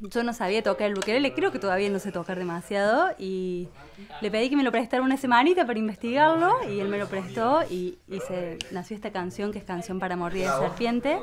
yo no sabía tocar el ukelele, creo que todavía no sé tocar demasiado y le pedí que me lo prestara una semanita para investigarlo y él me lo prestó y, y se nació esta canción que es canción para morir de serpiente.